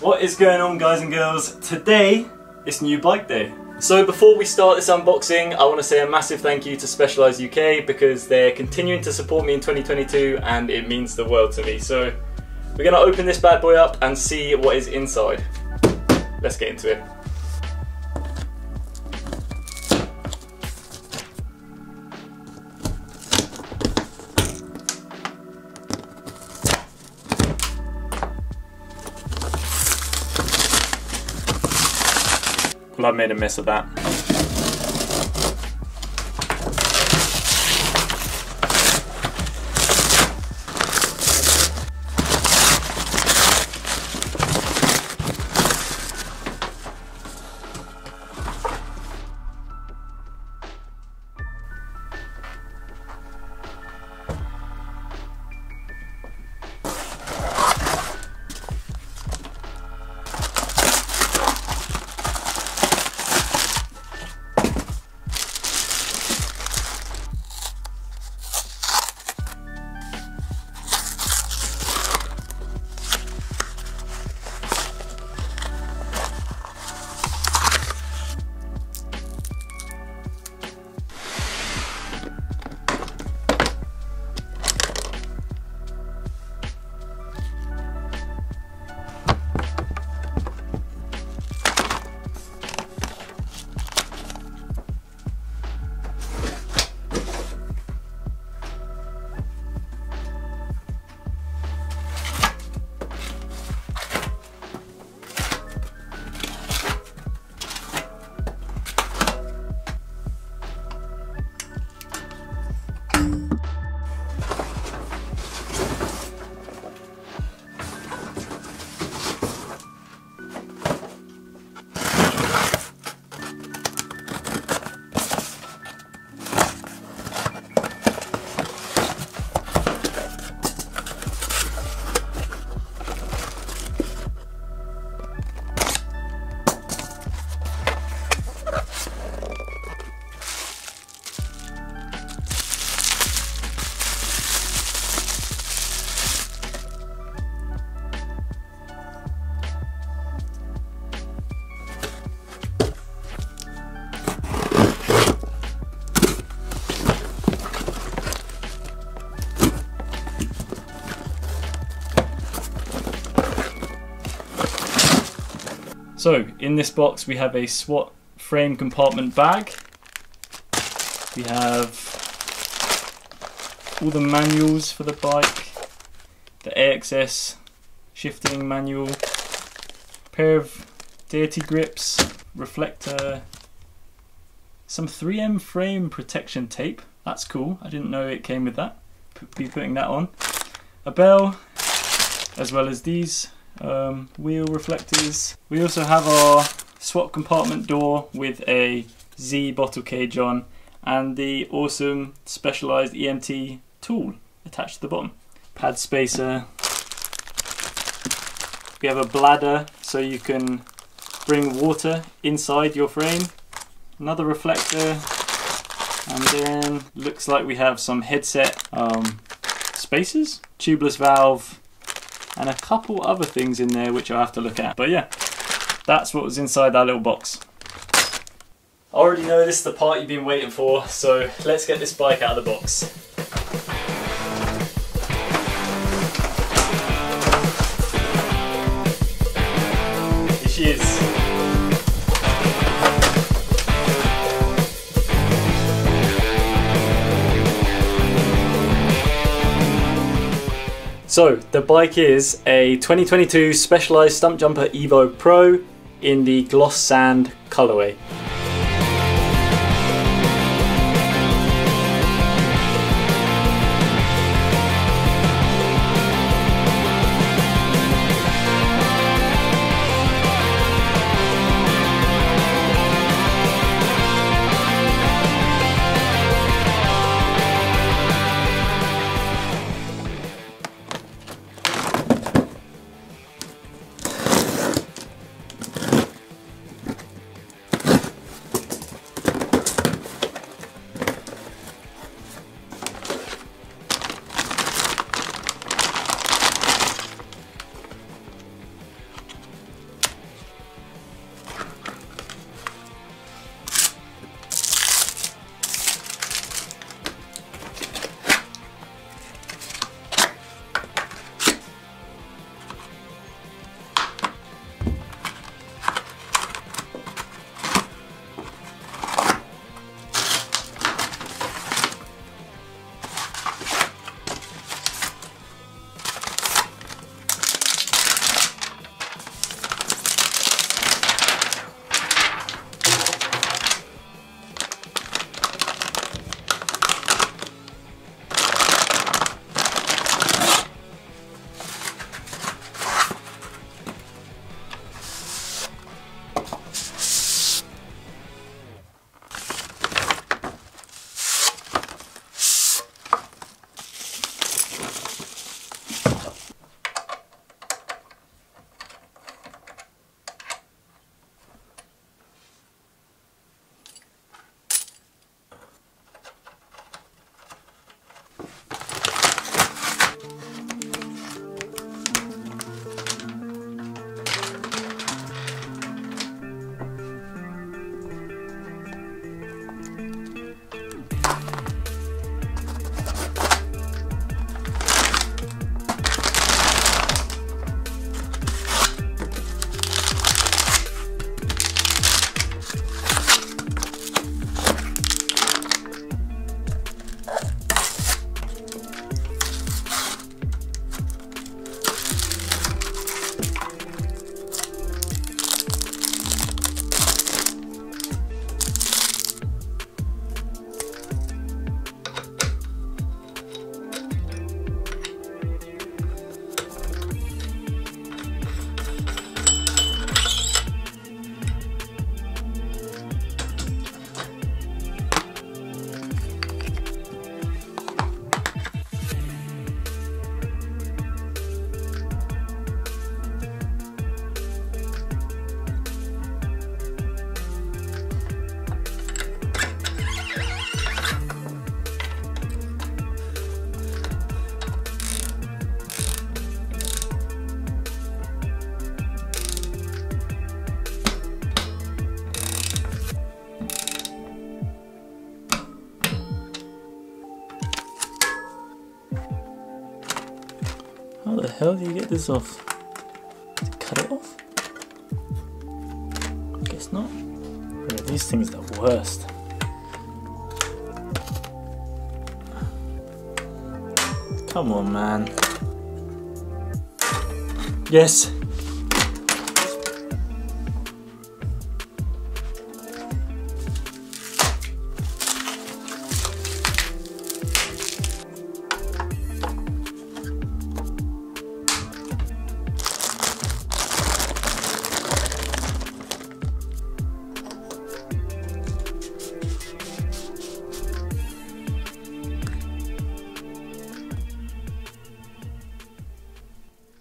What is going on guys and girls? Today it's new bike day. So before we start this unboxing, I want to say a massive thank you to Specialized UK because they're continuing to support me in 2022 and it means the world to me. So we're going to open this bad boy up and see what is inside. Let's get into it. I made a mess of that. So in this box we have a SWAT frame compartment bag. We have all the manuals for the bike, the AXS shifting manual, pair of Deity grips, reflector, some 3M frame protection tape. That's cool. I didn't know it came with that. P be putting that on. A bell, as well as these um, wheel reflectors. We also have our SWAT compartment door with a Zee bottle cage on and the awesome specialized EMT tool attached to the bottom. Pad spacer. We have a bladder so you can bring water inside your frame. Another reflector and then looks like we have some headset um, spacers, tubeless valve, and a couple other things in there which I'll have to look at. But yeah, that's what was inside that little box. I already know this is the part you've been waiting for, so let's get this bike out of the box. So the bike is a 2022 Specialized Stumpjumper Evo Pro in the gloss sand colorway. Hell do you get this off? Cut it off? I guess not. These things are the worst. Come on, man. Yes.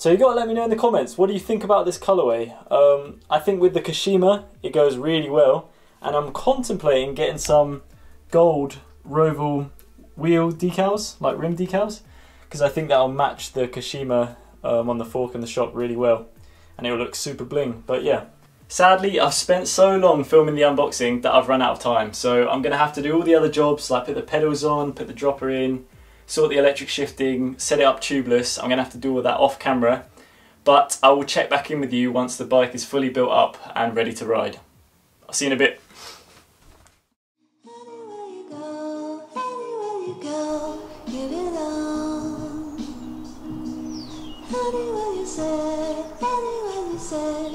So you gotta let me know in the comments, what do you think about this colorway? Um, I think with the Kashima, it goes really well. And I'm contemplating getting some gold Roval wheel decals, like rim decals, because I think that'll match the Kashima um, on the fork in the shop really well. And it'll look super bling, but yeah. Sadly, I've spent so long filming the unboxing that I've run out of time. So I'm gonna have to do all the other jobs, like put the pedals on, put the dropper in, sort the electric shifting, set it up tubeless. I'm going to have to do all that off camera, but I will check back in with you once the bike is fully built up and ready to ride. I'll see you in a bit. anywhere